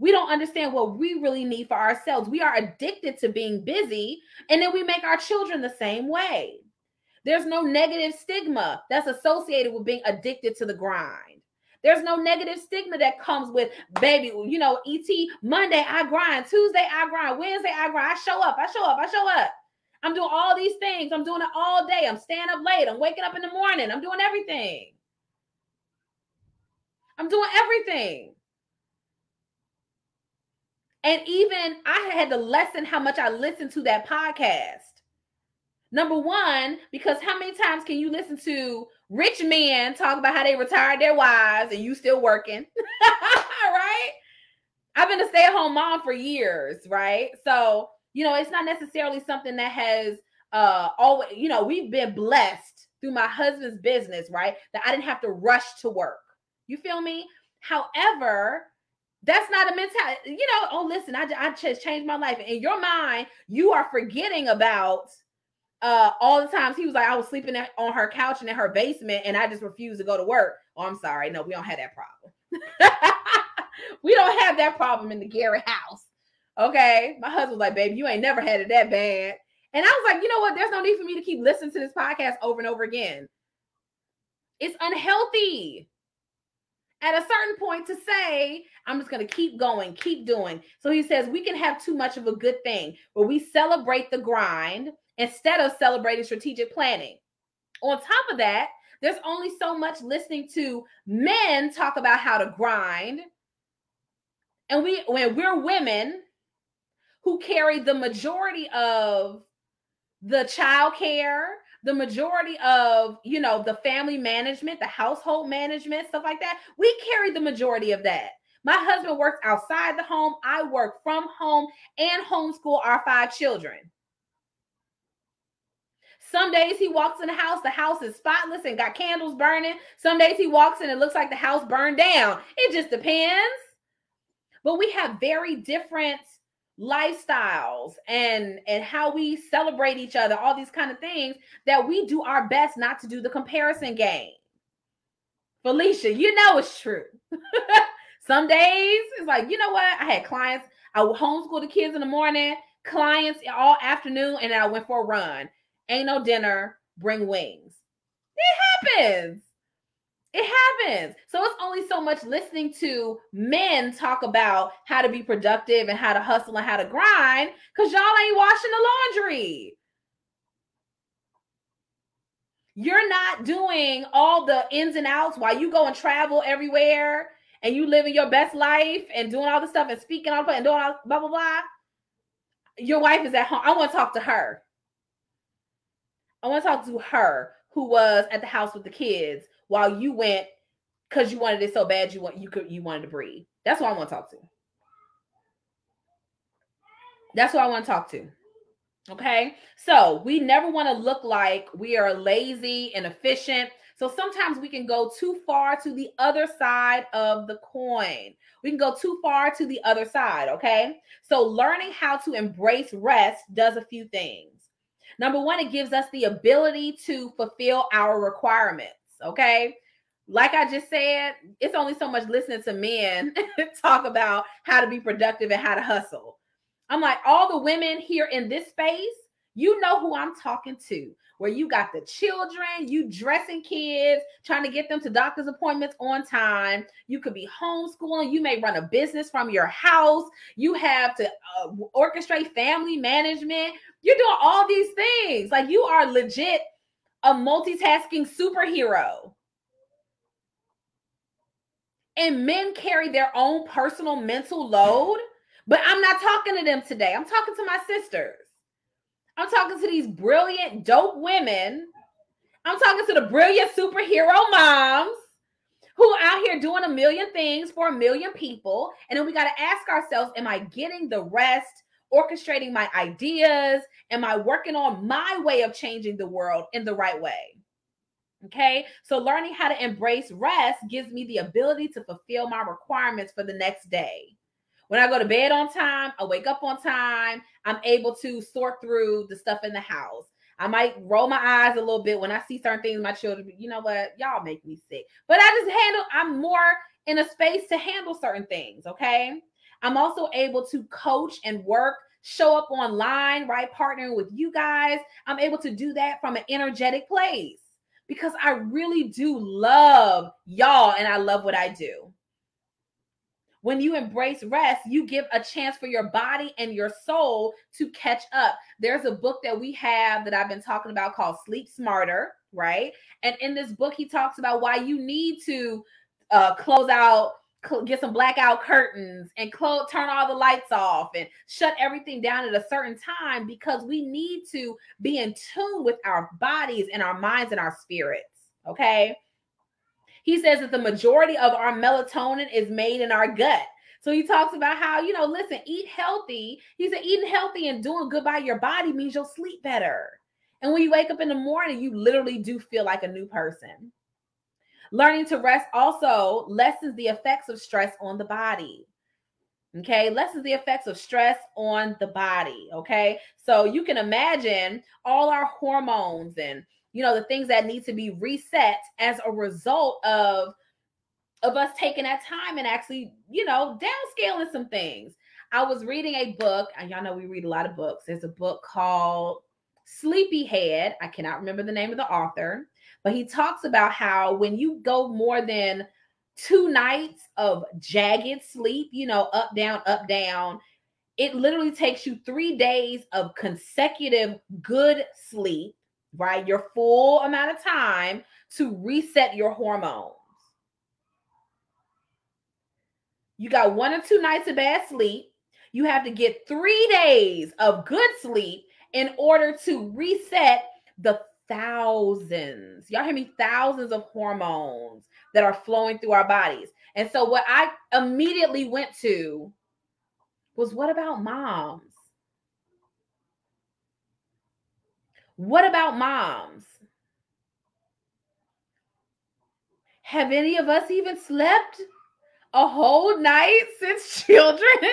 We don't understand what we really need for ourselves. We are addicted to being busy, and then we make our children the same way. There's no negative stigma that's associated with being addicted to the grind. There's no negative stigma that comes with baby, you know, ET Monday I grind, Tuesday I grind, Wednesday I grind. I show up, I show up, I show up. I'm doing all these things. I'm doing it all day. I'm staying up late. I'm waking up in the morning. I'm doing everything. I'm doing everything. And even I had to lessen how much I listened to that podcast. Number one, because how many times can you listen to rich men talk about how they retired their wives and you still working? right? I've been a stay at home mom for years, right? So, you know, it's not necessarily something that has uh always, you know, we've been blessed through my husband's business, right? That I didn't have to rush to work. You feel me? However, That's not a mentality. You know, oh, listen, I, I just changed my life. In your mind, you are forgetting about uh all the times he was like, I was sleeping on her couch and in her basement and I just refused to go to work. Oh, I'm sorry. No, we don't have that problem. we don't have that problem in the Gary house. Okay. My husband was like, baby, you ain't never had it that bad. And I was like, you know what? There's no need for me to keep listening to this podcast over and over again. It's unhealthy at a certain point to say, I'm just going to keep going, keep doing. So he says, we can have too much of a good thing where we celebrate the grind instead of celebrating strategic planning. On top of that, there's only so much listening to men talk about how to grind. And we when we're women who carry the majority of the child care, the majority of, you know, the family management, the household management, stuff like that, we carry the majority of that. My husband works outside the home. I work from home and homeschool our five children. Some days he walks in the house, the house is spotless and got candles burning. Some days he walks in, it looks like the house burned down. It just depends. But we have very different lifestyles and and how we celebrate each other, all these kind of things that we do our best not to do the comparison game. Felicia, you know it's true. Some days it's like, you know what? I had clients, I would homeschool the kids in the morning, clients all afternoon, and I went for a run ain't no dinner, bring wings. It happens. It happens. So it's only so much listening to men talk about how to be productive and how to hustle and how to grind because y'all ain't washing the laundry. You're not doing all the ins and outs while you go and travel everywhere and you living your best life and doing all the stuff and speaking all the and doing all blah blah blah. Your wife is at home. I want to talk to her. I want to talk to her who was at the house with the kids while you went because you wanted it so bad you want you could you wanted to breathe. That's what I want to talk to. That's what I want to talk to. Okay. So we never want to look like we are lazy and efficient. So sometimes we can go too far to the other side of the coin. We can go too far to the other side. Okay. So learning how to embrace rest does a few things. Number one, it gives us the ability to fulfill our requirements. Okay. Like I just said, it's only so much listening to men talk about how to be productive and how to hustle. I'm like, all the women here in this space, you know who I'm talking to where you got the children, you dressing kids, trying to get them to doctor's appointments on time. You could be homeschooling. You may run a business from your house. You have to uh, orchestrate family management. You're doing all these things. Like you are legit a multitasking superhero. And men carry their own personal mental load. But I'm not talking to them today. I'm talking to my sisters. I'm talking to these brilliant, dope women. I'm talking to the brilliant superhero moms who are out here doing a million things for a million people. And then we got to ask ourselves, am I getting the rest orchestrating my ideas? Am I working on my way of changing the world in the right way? Okay, so learning how to embrace rest gives me the ability to fulfill my requirements for the next day. When I go to bed on time, I wake up on time, I'm able to sort through the stuff in the house. I might roll my eyes a little bit when I see certain things my children, you know what, y'all make me sick. But I just handle, I'm more in a space to handle certain things, okay? I'm also able to coach and work, show up online, right? Partnering with you guys. I'm able to do that from an energetic place because I really do love y'all and I love what I do. When you embrace rest, you give a chance for your body and your soul to catch up. There's a book that we have that I've been talking about called Sleep Smarter, right? And in this book, he talks about why you need to uh, close out get some blackout curtains and close turn all the lights off and shut everything down at a certain time because we need to be in tune with our bodies and our minds and our spirits okay? He says that the majority of our melatonin is made in our gut. So he talks about how you know listen eat healthy. He said eating healthy and doing good by your body means you'll sleep better. And when you wake up in the morning you literally do feel like a new person Learning to rest also lessens the effects of stress on the body. Okay, lessens the effects of stress on the body. Okay, so you can imagine all our hormones and you know the things that need to be reset as a result of of us taking that time and actually you know downscaling some things. I was reading a book, and y'all know we read a lot of books. There's a book called Sleepyhead. I cannot remember the name of the author, but he talks about how when you go more than two nights of jagged sleep, you know, up, down, up, down, it literally takes you three days of consecutive good sleep, right? Your full amount of time to reset your hormones. You got one or two nights of bad sleep. You have to get three days of good sleep in order to reset the thousands, y'all hear me? Thousands of hormones that are flowing through our bodies. And so, what I immediately went to was what about moms? What about moms? Have any of us even slept a whole night since children?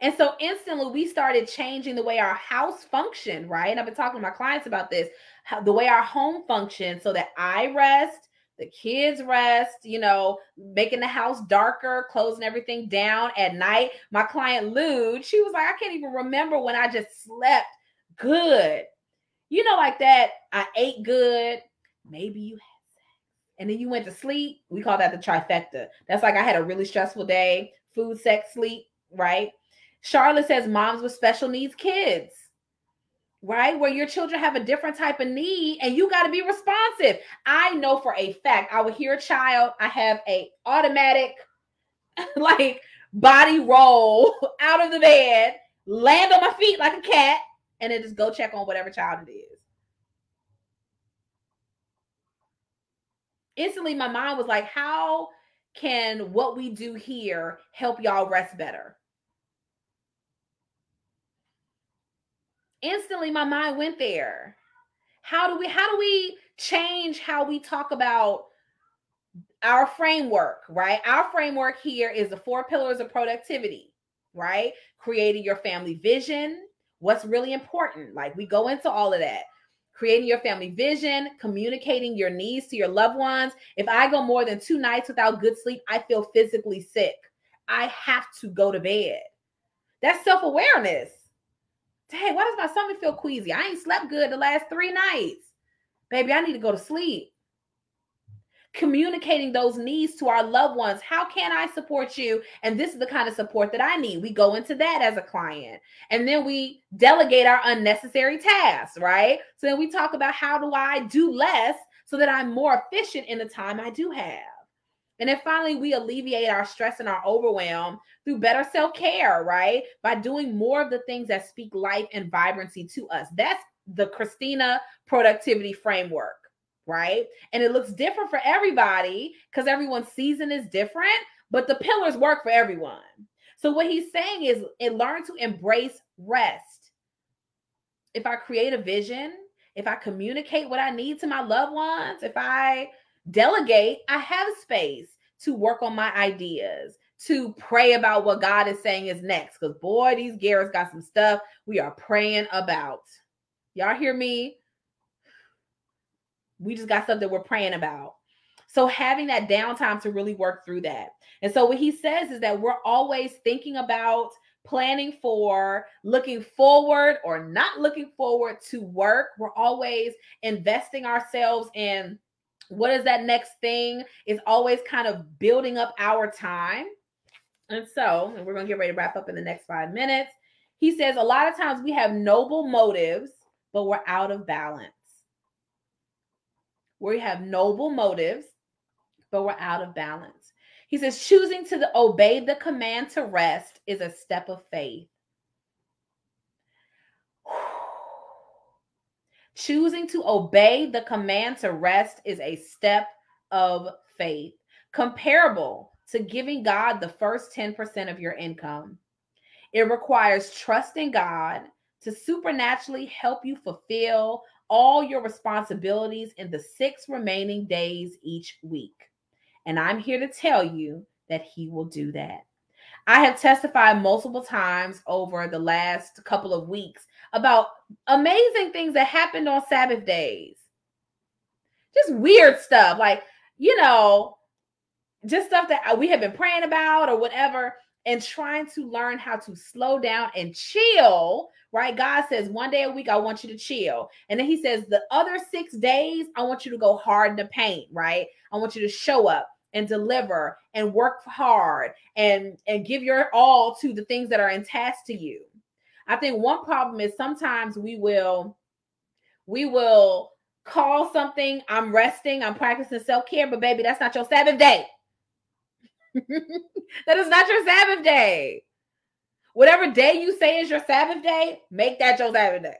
And so instantly we started changing the way our house functioned, right? And I've been talking to my clients about this, how, the way our home functions so that I rest, the kids rest, you know, making the house darker, closing everything down at night. My client Lude, she was like, I can't even remember when I just slept good. You know, like that, I ate good. Maybe you had. And then you went to sleep. We call that the trifecta. That's like I had a really stressful day, food, sex, sleep, right? Charlotte says moms with special needs kids, right? Where your children have a different type of need and you got to be responsive. I know for a fact I would hear a child, I have a automatic like body roll out of the bed, land on my feet like a cat, and then just go check on whatever child it is. Instantly, my mind was like, how can what we do here help y'all rest better? Instantly my mind went there. How do we how do we change how we talk about our framework right? Our framework here is the four pillars of productivity right? Creating your family vision what's really important like we go into all of that. Creating your family vision communicating your needs to your loved ones. If i go more than two nights without good sleep i feel physically sick. I have to go to bed. That's self-awareness Hey, why does my stomach feel queasy? I ain't slept good the last three nights. Baby, I need to go to sleep. Communicating those needs to our loved ones. How can I support you? And this is the kind of support that I need. We go into that as a client. And then we delegate our unnecessary tasks, right? So then we talk about how do I do less so that I'm more efficient in the time I do have. And then finally, we alleviate our stress and our overwhelm through better self care, right? By doing more of the things that speak life and vibrancy to us. That's the Christina productivity framework, right? And it looks different for everybody because everyone's season is different, but the pillars work for everyone. So, what he's saying is, it learn to embrace rest. If I create a vision, if I communicate what I need to my loved ones, if I delegate, I have space to work on my ideas, to pray about what God is saying is next. Because boy, these Garrett's got some stuff we are praying about. Y'all hear me? We just got stuff that we're praying about. So having that downtime to really work through that. And so what he says is that we're always thinking about planning for, looking forward or not looking forward to work. We're always investing ourselves in what is that next thing? Is always kind of building up our time. And so and we're going to get ready to wrap up in the next five minutes. He says a lot of times we have noble motives but we're out of balance. We have noble motives but we're out of balance. He says choosing to obey the command to rest is a step of faith Choosing to obey the command to rest is a step of faith, comparable to giving God the first 10% of your income. It requires trust in God to supernaturally help you fulfill all your responsibilities in the six remaining days each week. And I'm here to tell you that He will do that. I have testified multiple times over the last couple of weeks about amazing things that happened on Sabbath days. Just weird stuff, like, you know, just stuff that we have been praying about or whatever, and trying to learn how to slow down and chill. Right? God says one day a week, I want you to chill. And then He says the other six days, I want you to go hard in the paint. Right? I want you to show up and deliver and work hard and and give your all to the things that are in task to you. I think one problem is sometimes we will we will call something i'm resting i'm practicing self-care but baby that's not your sabbath day. That is not your sabbath day. Whatever day you say is your sabbath day make that your sabbath day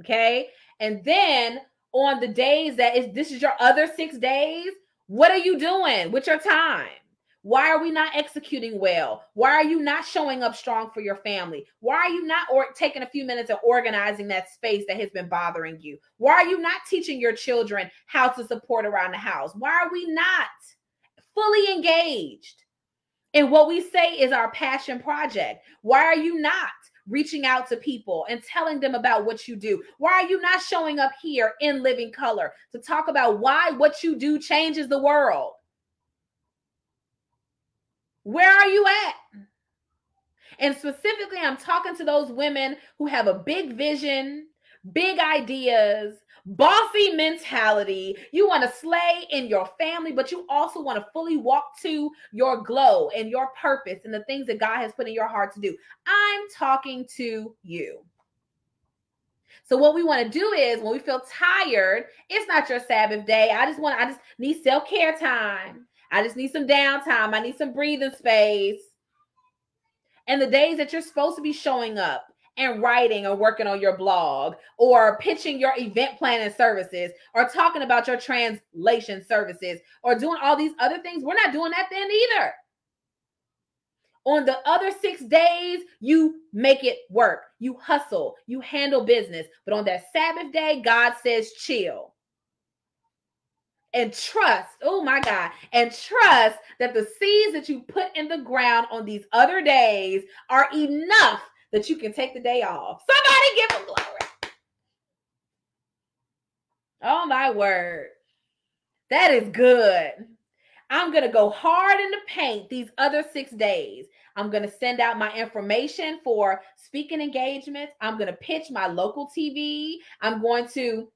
okay? And then on the days that is this is your other six days what are you doing with your time? Why are we not executing well? Why are you not showing up strong for your family? Why are you not or taking a few minutes and organizing that space that has been bothering you? Why are you not teaching your children how to support around the house? Why are we not fully engaged in what we say is our passion project? Why are you not reaching out to people and telling them about what you do? Why are you not showing up here in living color to talk about why what you do changes the world? Where are you at? And specifically, I'm talking to those women who have a big vision, big ideas, bossy mentality. You want to slay in your family, but you also want to fully walk to your glow and your purpose and the things that God has put in your heart to do. I'm talking to you. So what we want to do is when we feel tired, it's not your Sabbath day. I just want I just need self-care time. I just need some downtime. I need some breathing space. And the days that you're supposed to be showing up and writing or working on your blog or pitching your event planning services or talking about your translation services or doing all these other things. We're not doing that then either. On the other six days, you make it work. You hustle, you handle business. But on that Sabbath day, God says, chill. And trust, oh my God, and trust that the seeds that you put in the ground on these other days are enough that you can take the day off. Somebody give him glory. Oh my word. That is good. I'm going to go hard in the paint these other six days. I'm going to send out my information for speaking engagements. I'm going to pitch my local TV. I'm going to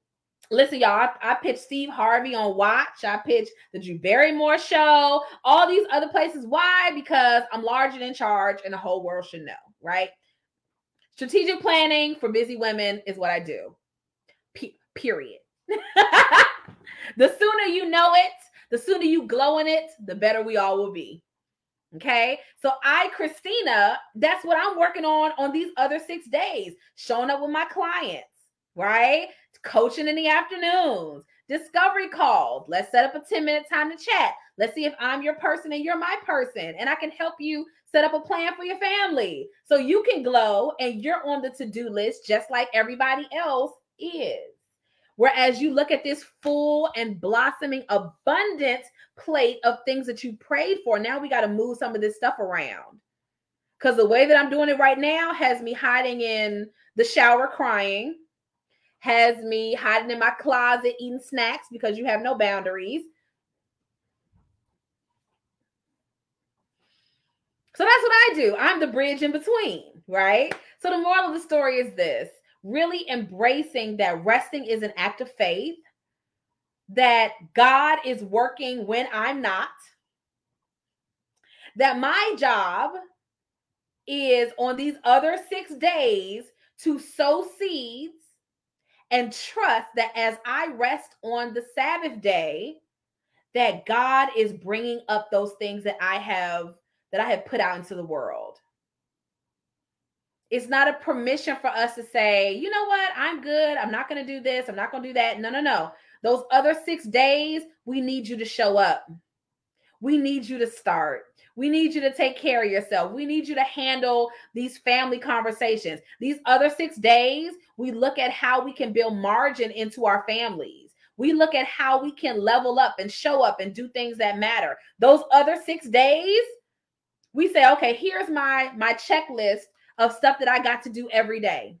listen, y'all. I, I pitched Steve Harvey on Watch. I pitched the Drew Barrymore show, all these other places. Why? Because I'm large and in charge, and the whole world should know, right? Strategic planning for busy women is what I do. P- period. the sooner you know it, the sooner you glow in it, the better we all will be. Okay. So I, Christina, that's what I'm working on on these other six days, showing up with my clients, right? Coaching in the afternoons, discovery calls. Let's set up a 10 minute time to chat. Let's see if I'm your person and you're my person, and I can help you set up a plan for your family so you can glow and you're on the to-do list just like everybody else is. Whereas you look at this full and blossoming abundant plate of things that you prayed for, now we got to move some of this stuff around. Because the way that I'm doing it right now has me hiding in the shower crying, has me hiding in my closet eating snacks because you have no boundaries, So that's what I do. I'm the bridge in between, right? So the moral of the story is this really embracing that resting is an act of faith, that God is working when I'm not, that my job is on these other six days to sow seeds and trust that as I rest on the Sabbath day, that God is bringing up those things that I have that I have put out into the world. It's not a permission for us to say, you know what, I'm good. I'm not going to do this. I'm not going to do that. No, no, no. Those other six days, we need you to show up. We need you to start. We need you to take care of yourself. We need you to handle these family conversations. These other six days, we look at how we can build margin into our families. We look at how we can level up and show up and do things that matter. Those other 6 days, we say, "Okay, here's my my checklist of stuff that I got to do every day."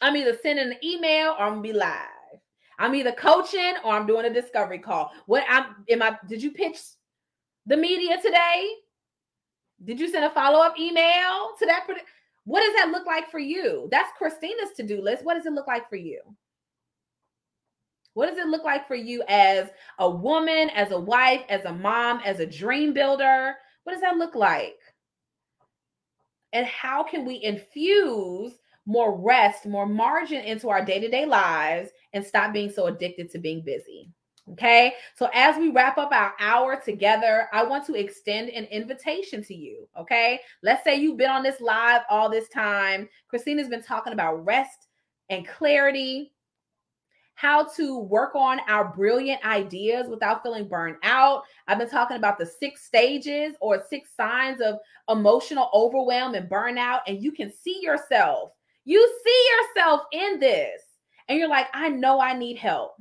I'm either sending an email or I'm to be live. I'm either coaching or I'm doing a discovery call. What I'm am I did you pitch the media today? Did you send a follow-up email to that? What does that look like for you? That's Christina's to-do list. What does it look like for you? What does it look like for you as a woman, as a wife, as a mom, as a dream builder? What does that look like? And how can we infuse more rest, more margin into our day to day lives and stop being so addicted to being busy. Okay. So as we wrap up our hour together, I want to extend an invitation to you. Okay. Let's say you've been on this live all this time. Christina's been talking about rest and clarity, how to work on our brilliant ideas without feeling burned out. I've been talking about the six stages or six signs of emotional overwhelm and burnout, and you can see yourself you see yourself in this and you're like, I know I need help.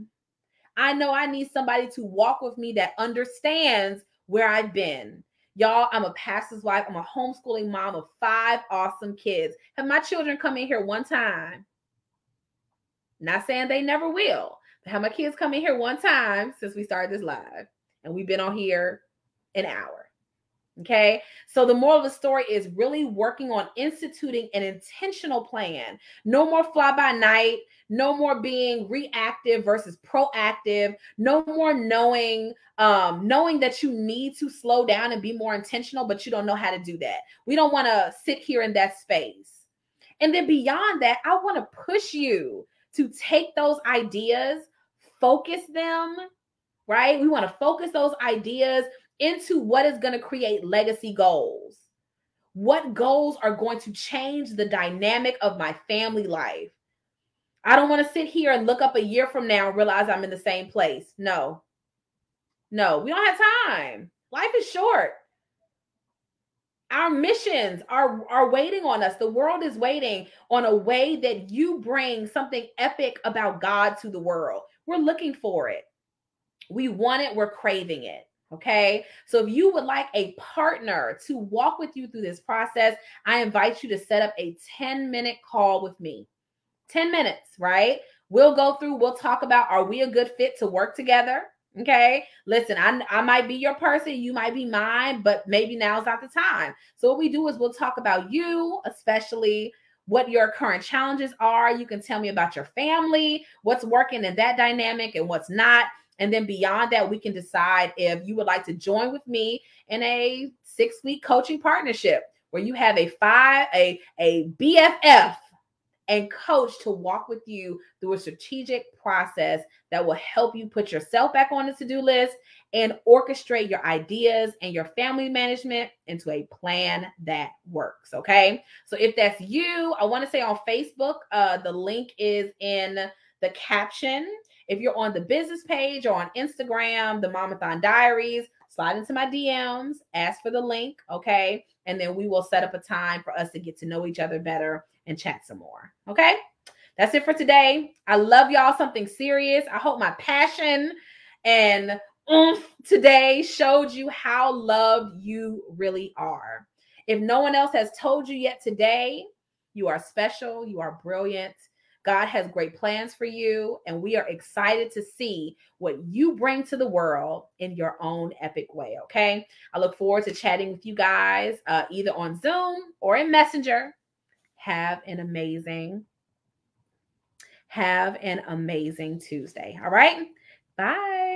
I know I need somebody to walk with me that understands where I've been. Y'all, I'm a pastor's wife. I'm a homeschooling mom of five awesome kids. Have my children come in here one time? Not saying they never will, but have my kids come in here one time since we started this live. And we've been on here an hour. Okay. So the moral of the story is really working on instituting an intentional plan. No more fly by night. No more being reactive versus proactive. No more knowing, um, knowing that you need to slow down and be more intentional, but you don't know how to do that. We don't want to sit here in that space. And then beyond that, I want to push you to take those ideas, focus them, right? We want to focus those ideas into what is going to create legacy goals. What goals are going to change the dynamic of my family life? I don't want to sit here and look up a year from now and realize I'm in the same place. No. No, we don't have time. Life is short. Our missions are, are waiting on us. The world is waiting on a way that you bring something epic about God to the world. We're looking for it. We want it, we're craving it. Okay. So if you would like a partner to walk with you through this process, I invite you to set up a 10 minute call with me. 10 minutes, right? We'll go through, we'll talk about are we a good fit to work together? Okay. Listen, I, I might be your person, you might be mine, but maybe now's not the time. So, what we do is we'll talk about you, especially what your current challenges are. You can tell me about your family, what's working in that dynamic and what's not. And then beyond that, we can decide if you would like to join with me in a six week coaching partnership where you have a five, a, a BFF and coach to walk with you through a strategic process that will help you put yourself back on the to do list and orchestrate your ideas and your family management into a plan that works. Okay. So if that's you, I want to say on Facebook, uh, the link is in the caption if you're on the business page or on Instagram, the Momathon Diaries, slide into my DMs, ask for the link, okay? And then we will set up a time for us to get to know each other better and chat some more, okay? That's it for today. I love y'all something serious. I hope my passion and oomph today showed you how loved you really are. If no one else has told you yet today, you are special, you are brilliant, God has great plans for you, and we are excited to see what you bring to the world in your own epic way. Okay. I look forward to chatting with you guys uh, either on Zoom or in Messenger. Have an amazing, have an amazing Tuesday. All right. Bye.